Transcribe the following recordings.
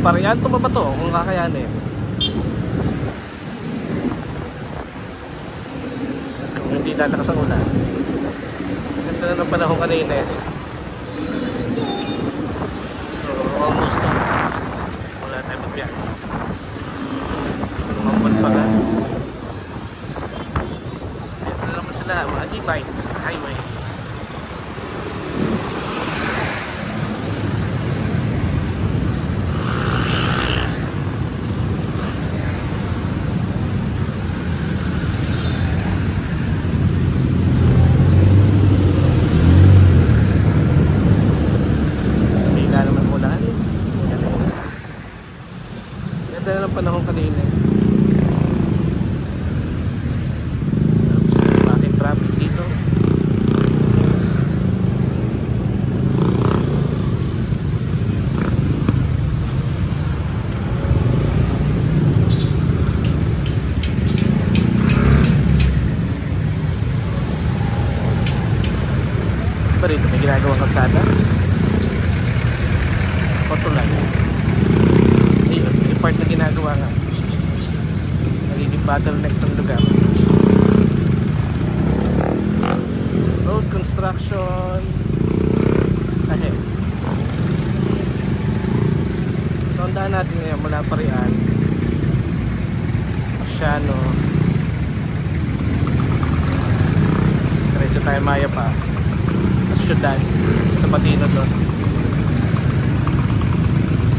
Parian to ba to? Kung kakayanin. Kung hindi lalakas ang ulan. Ganda na ng panahon kanina eh. So almost so wala tayo magbiyak kumambon pa ka. Dito na naman sila. Mga e-bikes highway Bigla naman ulan. Ganda na ng panahon kanina. Oops, bakit traffic dito? Pa rito, may kalsada. Patulan. Ayun, yung part na ginagawa nga. Nagiging bottleneck tong lugar. Road construction. Ahead. So, ang daan natin ngayon mula Parian. Masyano. Diretso tayo Maya pa. Syudad. Sa Patino doon.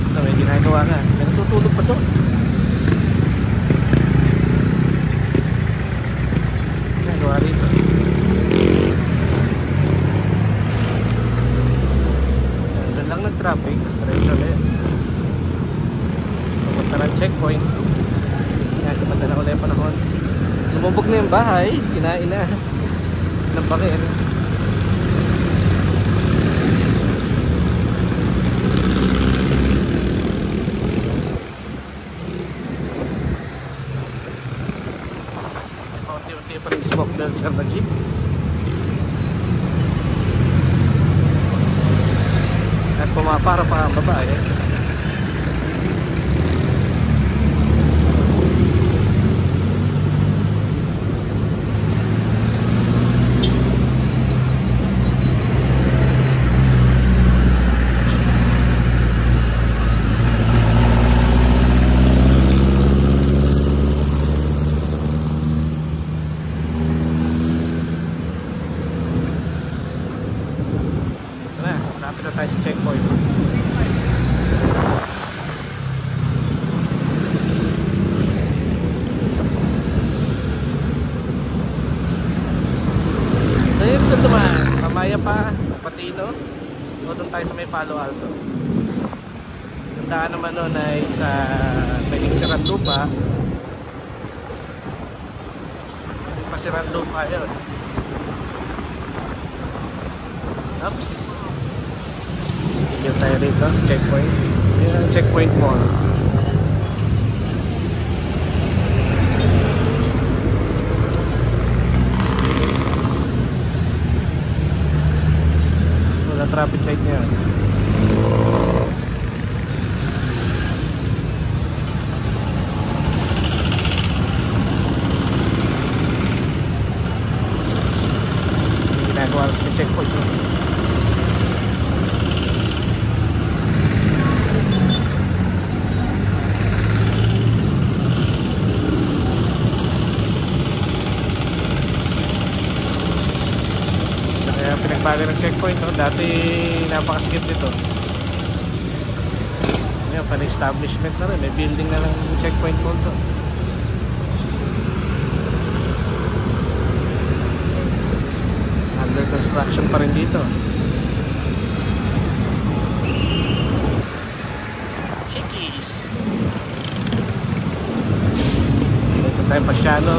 Ito, may ginagawa nga. Natutulog pa doon. Ginagawa rito. Doon lang nag-traffic. Tapos diretso ulit. Pupunta ng checkpoint. Yan, kumanda na ulit panahon. Lumubog na yung bahay. Kinain na. Ng bakit. Pinagbago ng checkpoint, no? dati napakasikip dito. Ngayon, pan-establishment na rin. May building na lang checkpoint mall to. Under construction pa rin dito. Chickies! Dito tayo pasyano.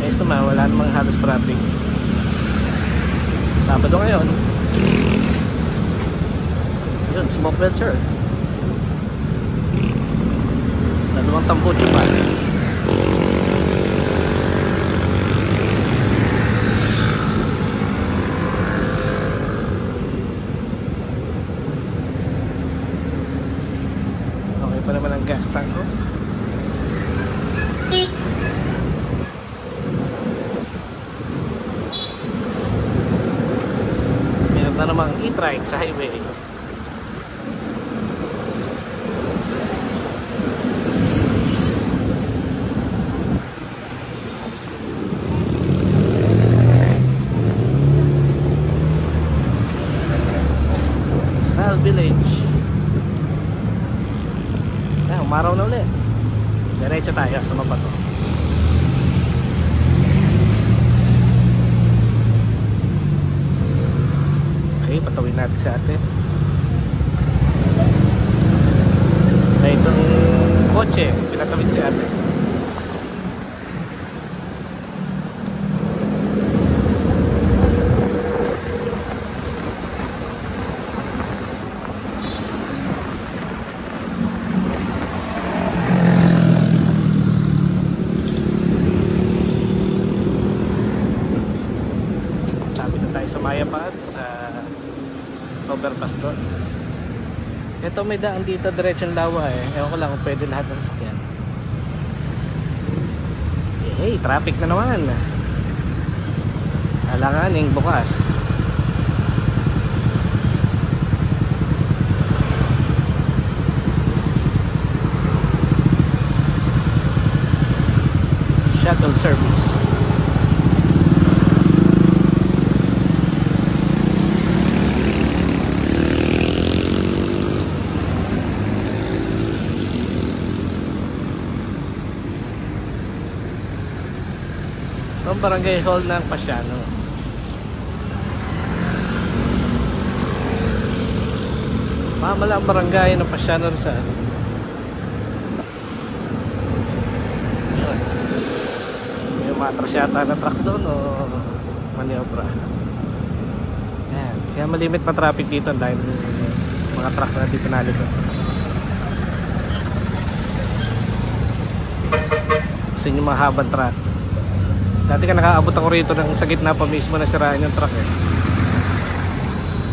Ayos naman, wala namang halos traffic. Sabado ngayon. Yun, smoke belcher. Dalawang tambucho pa. Okay pa naman ang gas tank ko. Meron na namang e-trike sa highway. Sal Village. Eh, umaraw na ulit. Diretso tayo sa mabato. Natin sa atin. Na itong kotse, pinatawid si ate. Sabi na tayo sa Mayapan sa overpass doon. Ito may daan dito diretsong lawa eh. Ewan ko lang kung pwede lahat ng sasakyan. Hey, traffic na naman. Alanganing bukas. Shuttle service. Barangay hall ng Pasiano. Mamala ang barangay ng Pasiano sa ano. May matras yata na truck doon o maniobra. Yan. Kaya malimit pa traffic dito dahil mga truck na dito nalikot. Kasi yung mga habang truck. Dati ka nakaabot ako rito ng sa gitna pa mismo na siraan yung truck eh.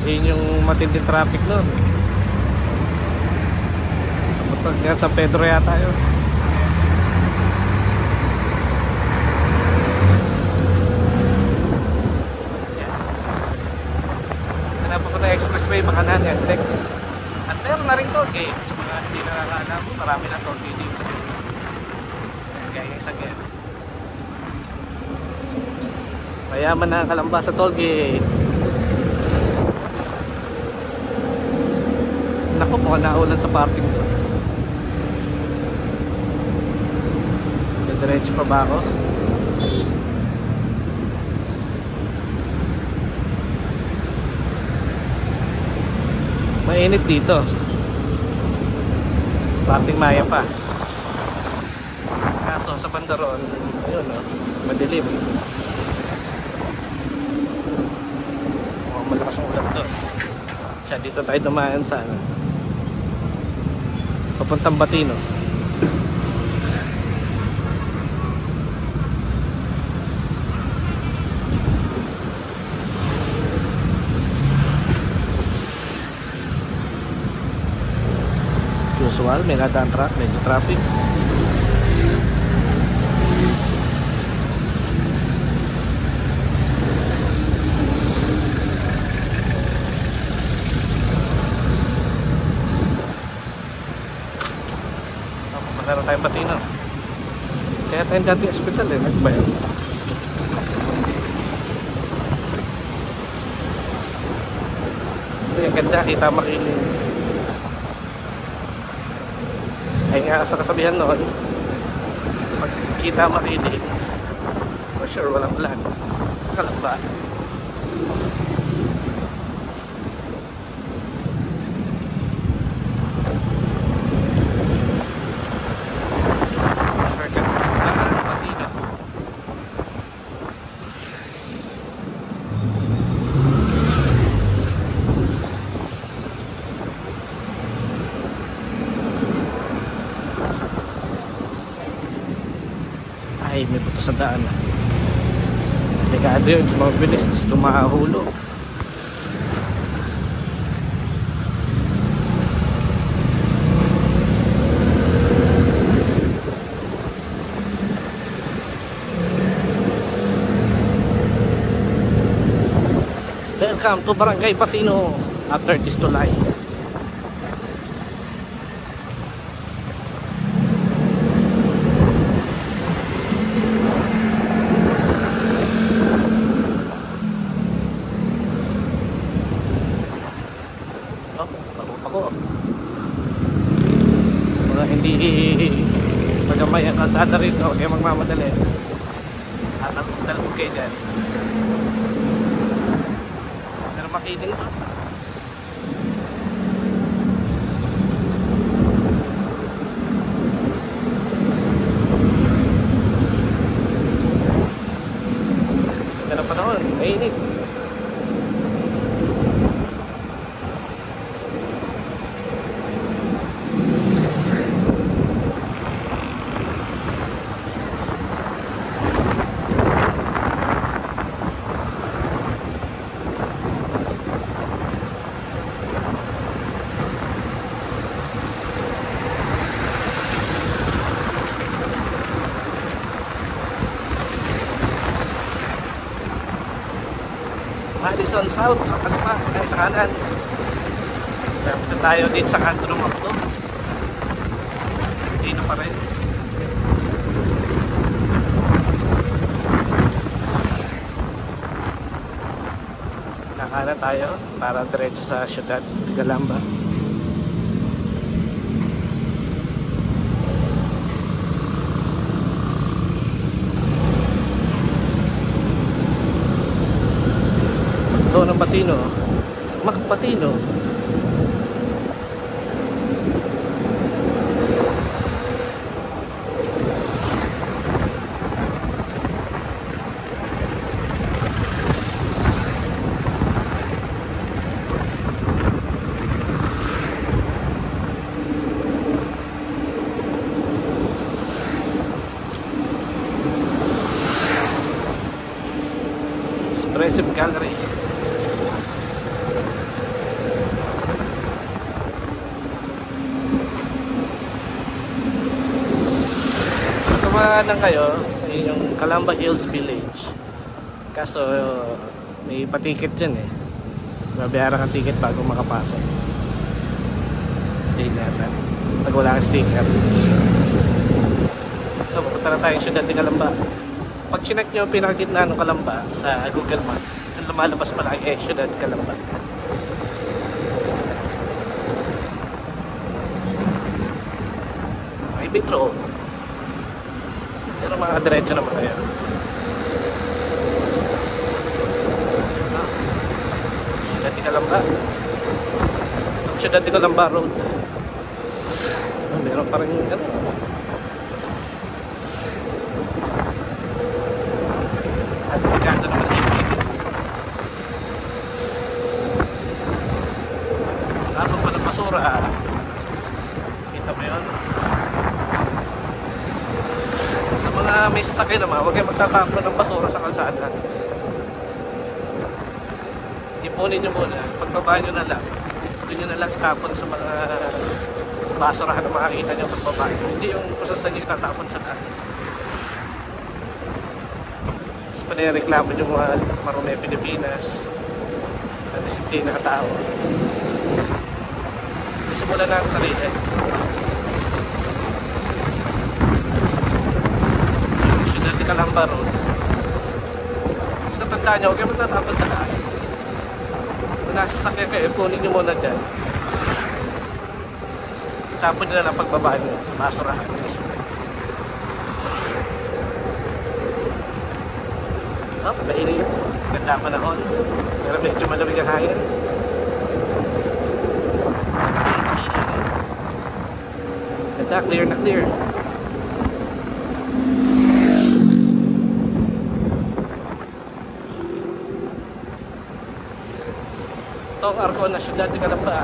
Yun yung matinding traffic nun. Abot San Pedro yata yun. Na expressway makanan, SLEX. At meron na rin toll gate. Sa mga hindi nakakaalam, marami na toll gate sa Kaya yung isang yan. Mayaman na kalamba sa tollgate. Naku, mukhang naulan sa parking to. Diretso pa ba ako? Mainit dito. Parting maya pa. Kaso sa bandaron, ayun no, madilim. Mukhang malakas ang ulan to. Siya, dito tayo dumaan sa ano. Papuntang Batino. Usual, may nadaan truck, medyo traffic. Ako, meron tayong Batino. Kaya tayong dati hospital eh, nagbayan. Ito yung ganda, kita makiling. Ay nga sa kasabihan noon, pag kita makiling, for sure walang ulan. Kalamba. Shortcut na Batino. Sa daan. Delikado yun, mabilis, tapos lumahulo. Welcome to Barangay Patino after this Tulay. Oh, takot ako. Sa mga hindi magamay ang kalsada rito, huwag kayo magmamadali. Tatalog kayo dyan. Pero makiling to. Ganda ng panahon, mainit. Madison South sa kaliwa, ay sa kanan. Punta tayo din sa kanto ng Makdo. Dito pa rin. Nakanan tayo para diretso sa syudad, Galamba. Ito ng Patino. Tumanan kayo, yun yung Calamba Hills Village. Kaso may patiket dyan eh. Babayaran ang ticket bago makapasok. Hindi nata. Pag wala kang sticker. So, pupunta na tayo sa syudad ng Calamba. Pag chinek nyo pinakagitna ng Calamba sa Google Map, ang lumalabas malaki eh, syudad Calamba. May bitro. Pero mga diretso naman kayo. Ah, Syudad ni Calamba. Ang Syudad ni Calamba Road. Meron pa rin ano. At delikado naman dito. Habang pa ng basura, ah. kita mo yun? Sa sasakyan naman, huwag kayong magtatapon ng basura sa kalsada. Ipunin nyo muna, pagbaba nyo na lang. Doon nyo na lang tapon sa mga basurahan na makakita nyo pagbaba. Hindi yung kusasan nyo tatapon sa daan. Tapos panireklamo nyo mga marumi Pilipinas na disiplina ka tao. Simulan na sa sarili. Calamba Road. Sa tanda nyo, huwag kayo magtatapon sa daan. Kung nasa sakyan kayo, kunin nyo muna dyan. Tapon nyo na lang pagbaba nyo. Basurahan. Mismo. Oh, mainit. Ganda panahon. Pero medyo malamig ang hangin. Ganda, clear na clear. Totoong Arcon na siyudad ni Calamba.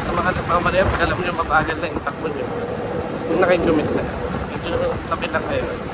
Sa mga nagmamadayap, alam nyo mabagal na yung takbo nyo. Yung nakindumit na. Medyo tapit lang kayo.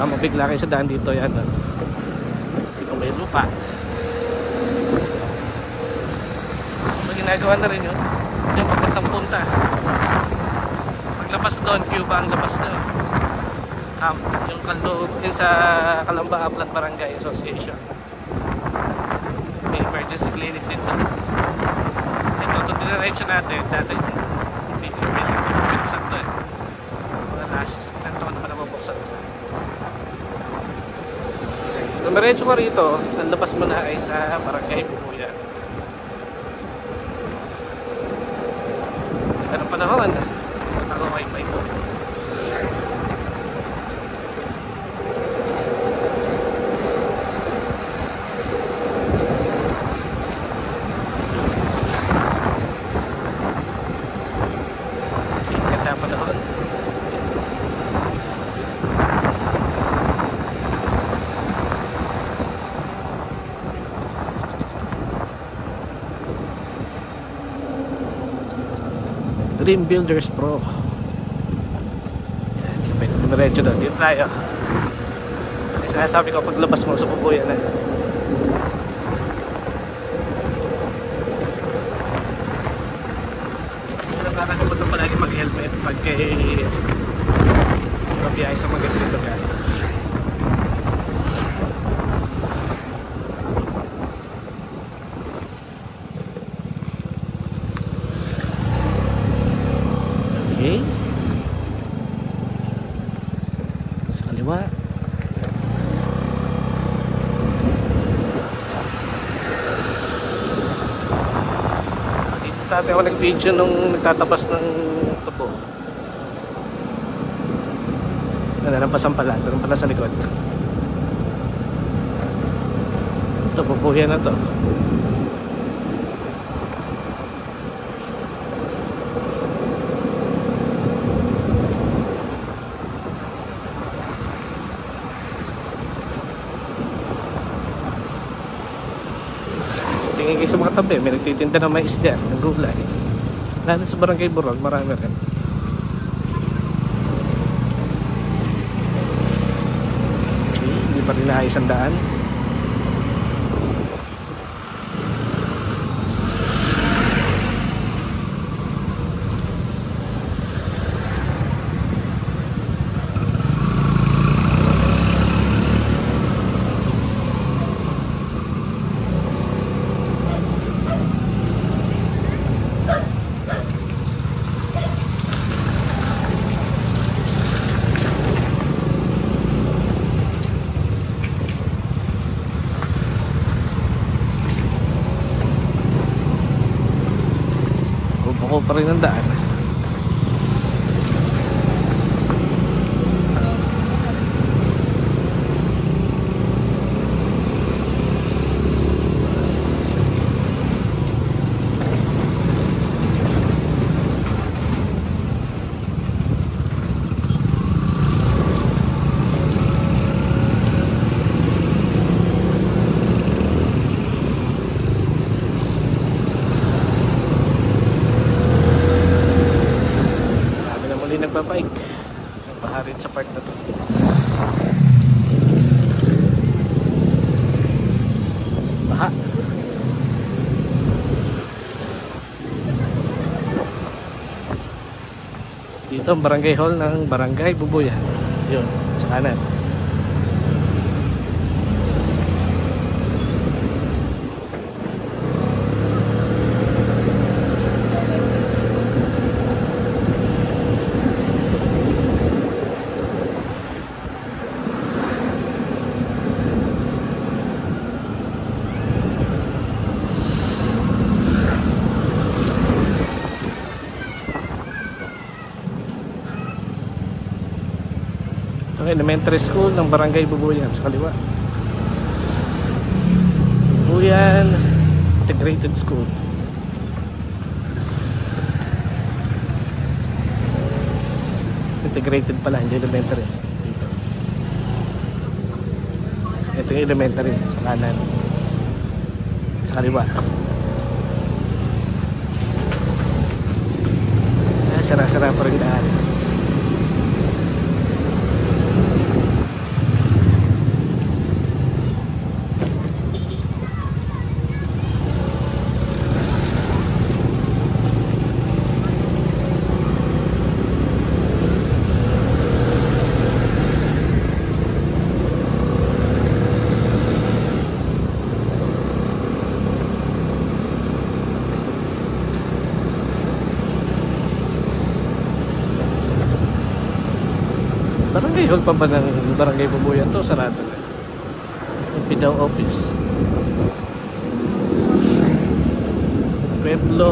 Baka mabigla kayo sa daan dito yan. Kung may lupa. So, ginagawa na rin yun. Yung papuntang punta. Paglabas doon, Cuba ang labas na. Um, yung kaloob din sa Kalamba Aplat Barangay Association. May emergency clinic dito. Ito, ito diniretso natin. Dati yung hindi pinagsan to eh. Mga last, ilang taon naman na mabuksan. Dumiretso ka rito, ang labas mo na ay sa Barangay Bumuya. Pero panahon, ako wifi ko. Ganda panahon. Dream Builders Pro. Dumiretso doon. Dito tayo. Kasi sinasabi ko paglabas mo sa pupuyan na. Kailangan ko ito palagi mag-helmet pag kay mabiyahe sa magandang lugar. Okay. Sa kaliwa. Dito dati ako nag-video nung nagtatabas ng tubo. Nalalampasan pala. Doon pala sa likod. Ito, pupuya na to. Tingin kayo sa mga tabi, may nagtitinda ng mais dyan, ng gulay. Lalo sa barangay Burog, marami rin. Hindi pa rin naayos ang daan. perinandaan. Ito ang barangay hall ng Barangay Bubuyan. Yun, sa kanan. Elementary school ng Barangay Bubuyan sa kaliwa. Bubuyan Integrated School. Integrated pala, hindi elementary. Dito. Ito yung elementary sa kanan. Sa kaliwa. Sara-sara pa rin daan. Hall pa ba ng Barangay Bubuyan to? Sarado na. Yung office. Pueblo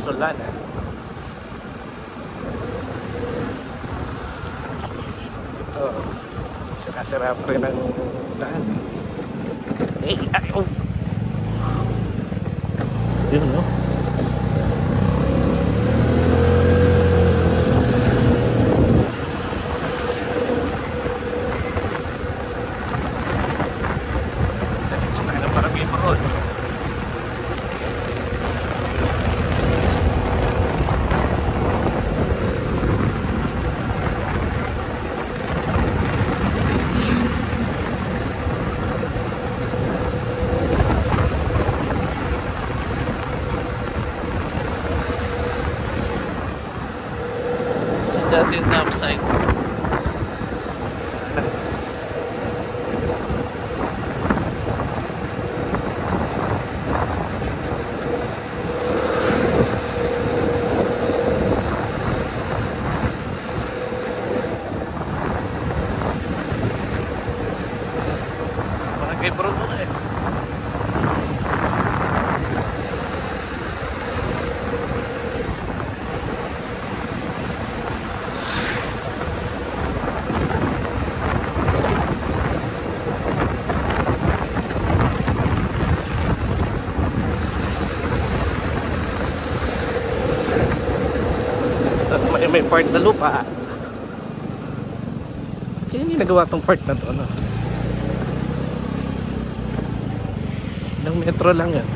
Solana. Ito. Sinasara pa rin ang daan. Eh, ay, oh. Yun, no? Diretso tayo ng Barangay Morol. Dati yung dam site. Barangay Morol na eh. May, part na lupa. Kaya hindi nagawa tong part na to, ano? Ng metro lang yan.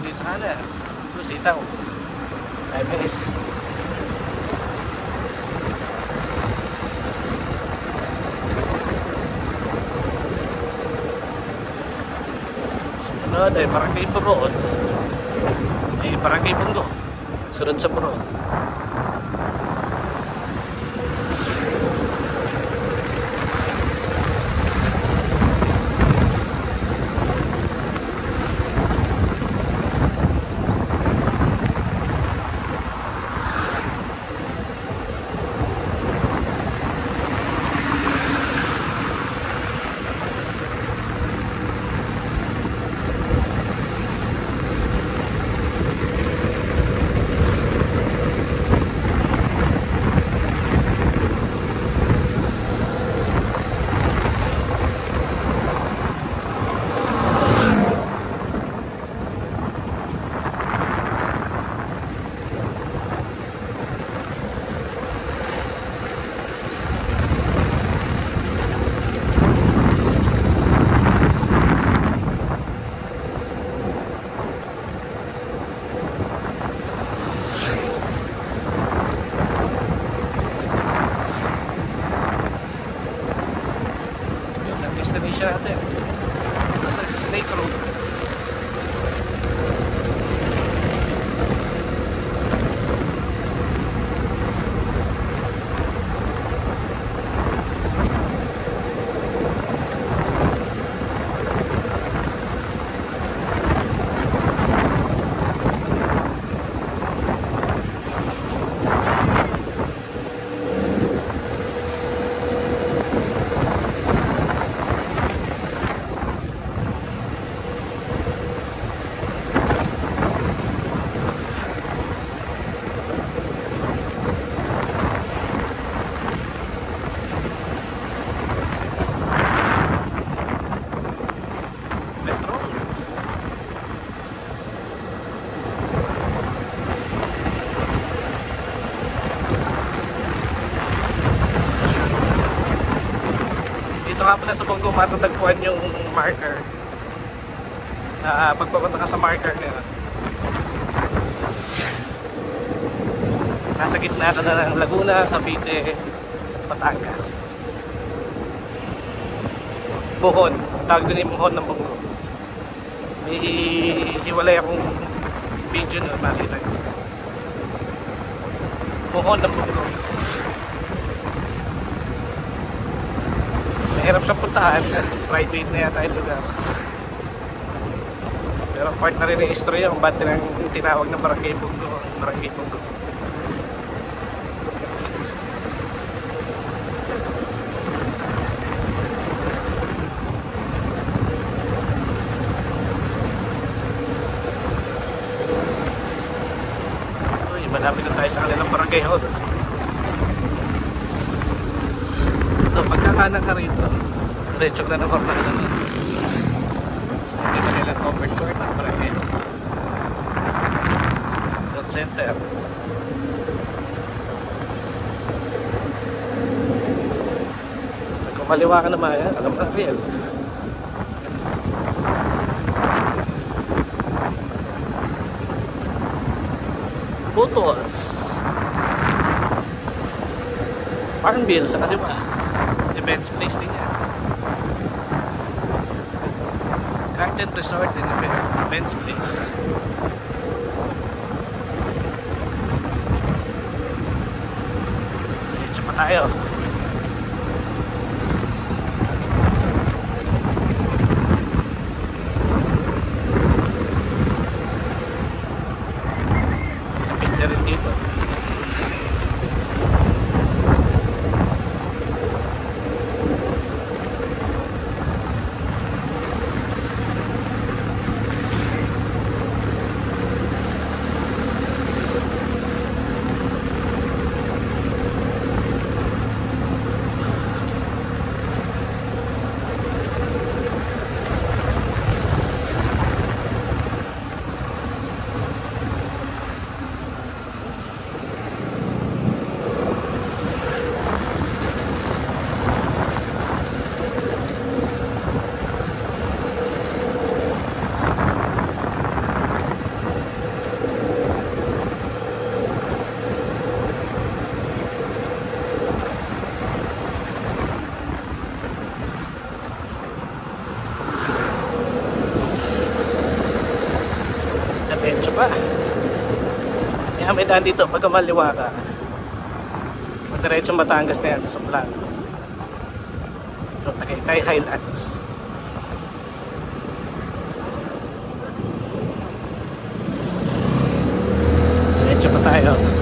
di sana terus tahu. Habis sebenarnya dari parang kayo turun dari parang kayo tuh surut sepuluh destination natin. Nasa Pala sa Bongo matatagpuan yung marker. Na pagpapunta ka sa marker na yun. Nasa gitna ka na ng Laguna, Cavite, Batangas. Buhon. Tawag doon yung buhon ng Bongo. May hiwalay akong video na nakita ko. Buhon ng Bongo. Mahirap siyang puntahan. Private na yata yung lugar. Pero part na rin ng istorya kung ba't tinang tinawag ng Barangay Bungo. Barangay. Uy, malapit na tayo sa kanilang barangay hall. Ito, pagkakanan ka rito, diretso na ka na. So, hindi ba nila covered court ng barangay hall? Youth center. Kung maliwa ka naman, yan, alam ka real. Butos. Farmville sa kaliwa. outside in the men's place. May daan dito, pagka maliwa ka, diretso Batangas na yan sa Soplano. Ito, Tagaytay Highlands. Diretso pa tayo.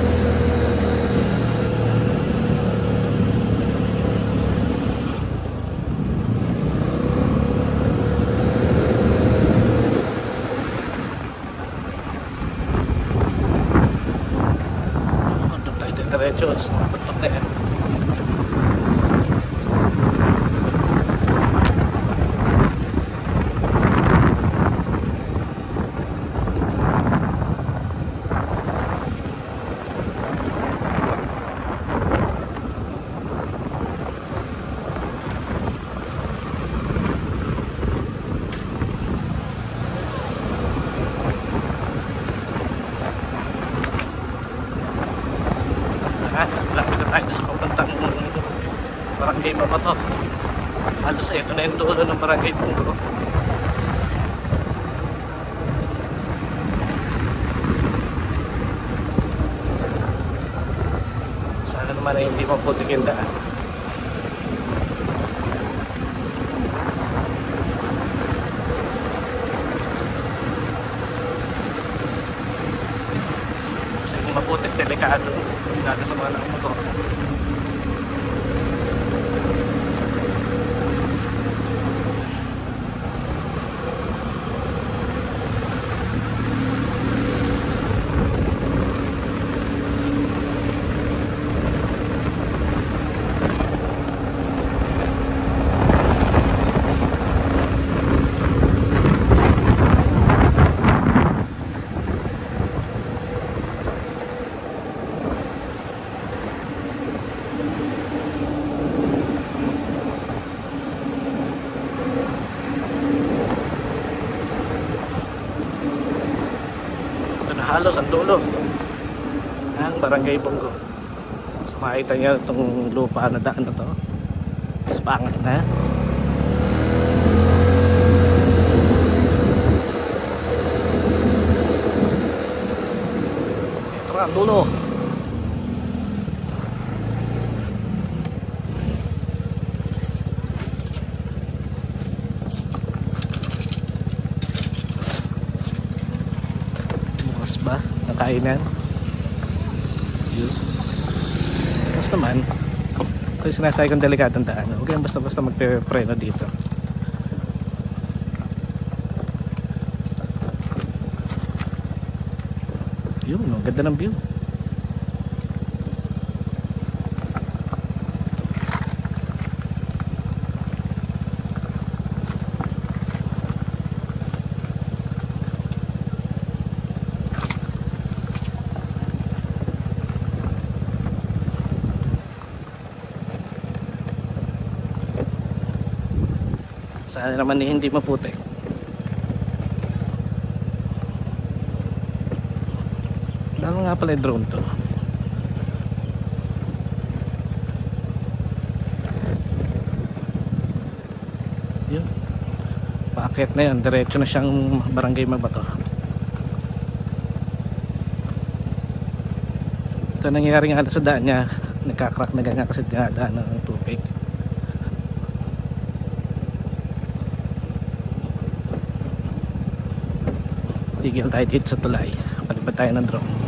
Doon tayo diretso sa mga tutok na yan. Ah, lapit na tayo sa papuntang barangay Mabato. Halos ito na yung dulo ng barangay Tungko. Sana naman ay hindi maputik yung daan. Kasi kung maputik, delikado. Lalo sa mga nakamotor. Ito na halos ang dulo ng barangay Bongo. So makita niyo itong lupa na daan na to. Spangan na. Ito na ang dulo. Bukas? Yun. Tapos naman, ito yung sinasabi kong delikatong daan. Huwag kayong basta-basta magpe-preno dito. Yun, no? ganda ng view. Sana naman eh, hindi maputi. Lalo nga pala drone to. Yun. Paakyat na yun. Diretso na siyang barangay Mabato. Ito nangyayari nga sa daan niya. Nagkakrack na ganyan kasi dinadaan ng Tigil tayo dito sa tulay. Palipad tayo ng drone.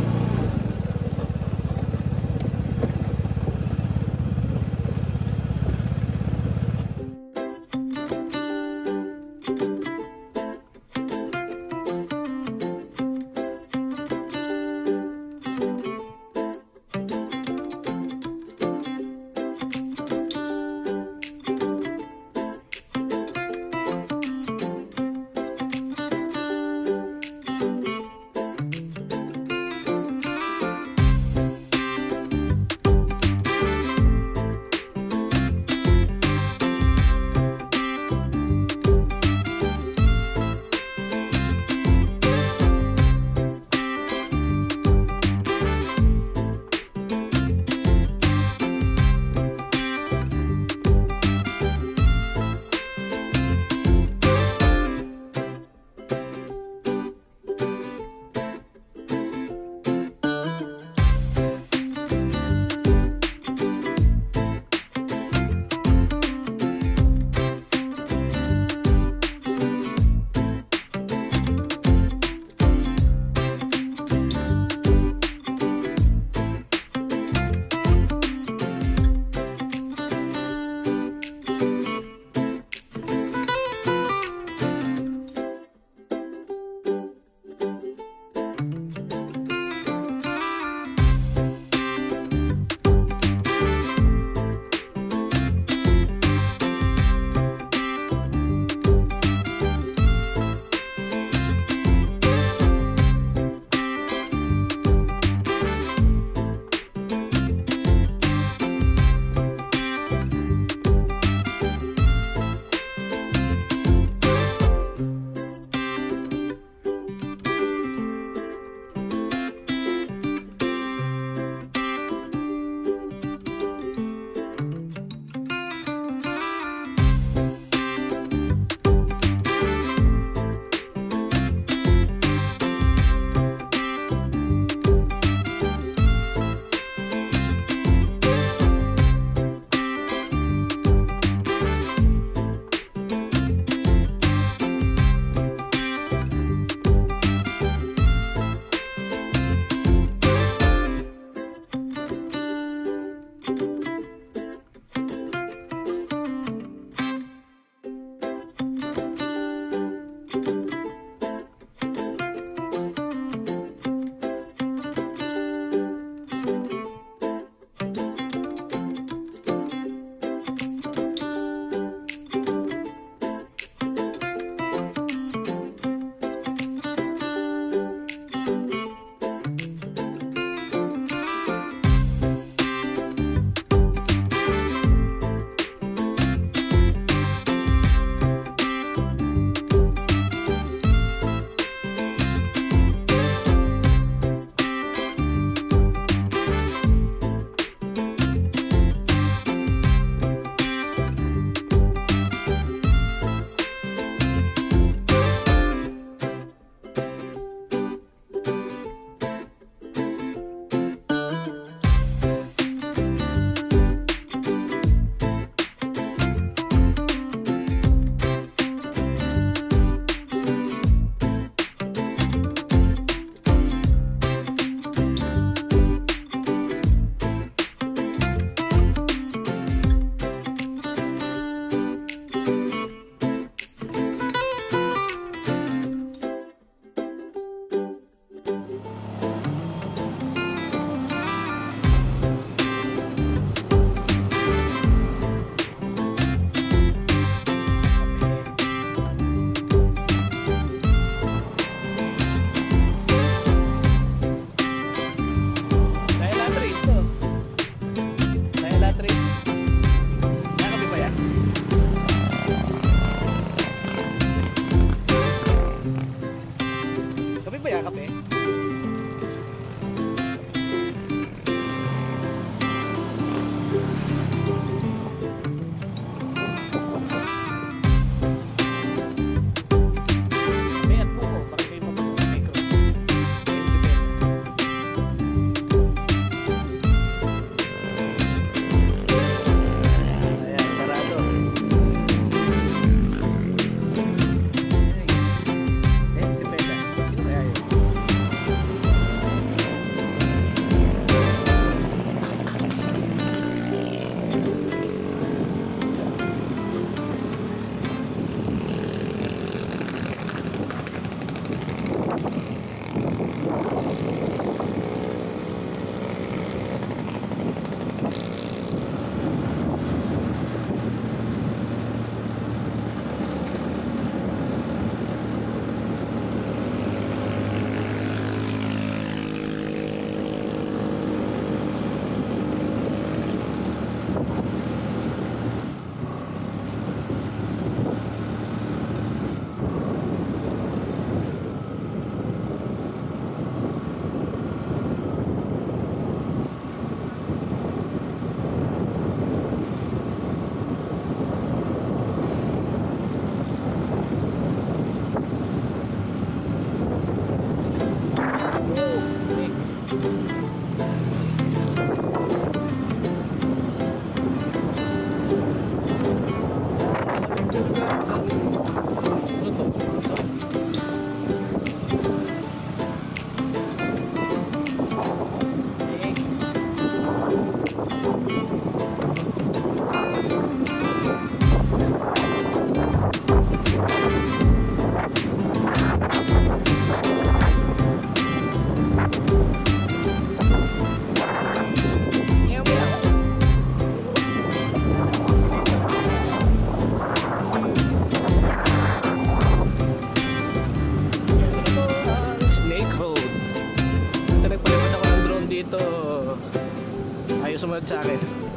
Sumunod sa akin.